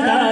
का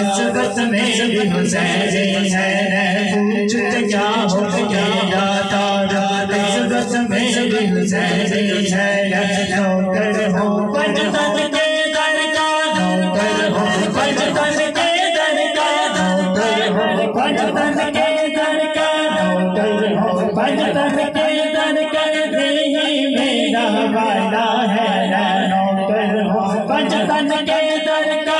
निस्बत मेरी हुसैनी है। पूछत क्या हो मेरा तारा निस्बत मेरी हुसैनी है। नौकर हो पंजतन के दर का, नौकर हो पंजतन के दर का, नौकर हो पंजतन के दर का, नौकर हो पंजतन के दर का नहीं मेरा वाला है। नौकर हो पंजतन के दर का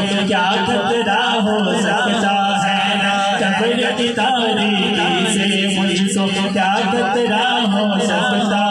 क्या खतरा हो सकता है। कब्र की तारीकी से मुझको क्या खतरा हो सकता